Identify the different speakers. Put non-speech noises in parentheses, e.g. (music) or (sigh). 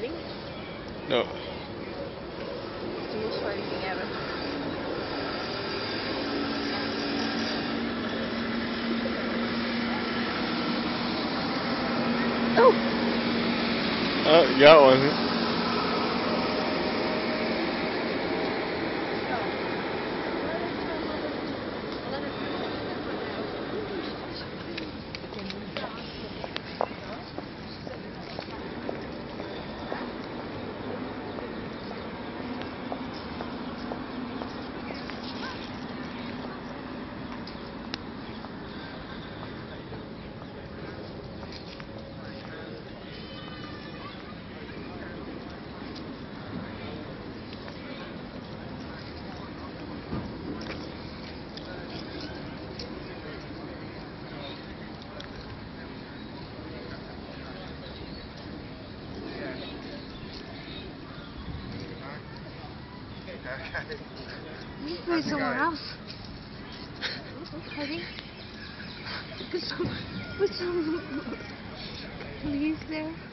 Speaker 1: fighting?
Speaker 2: No.
Speaker 1: It's the most fighting thing ever. Oh!
Speaker 2: Oh, you got one.
Speaker 3: Okay.
Speaker 1: We to play somewhere I... else. Honey? Put some, put some (laughs) leaves there.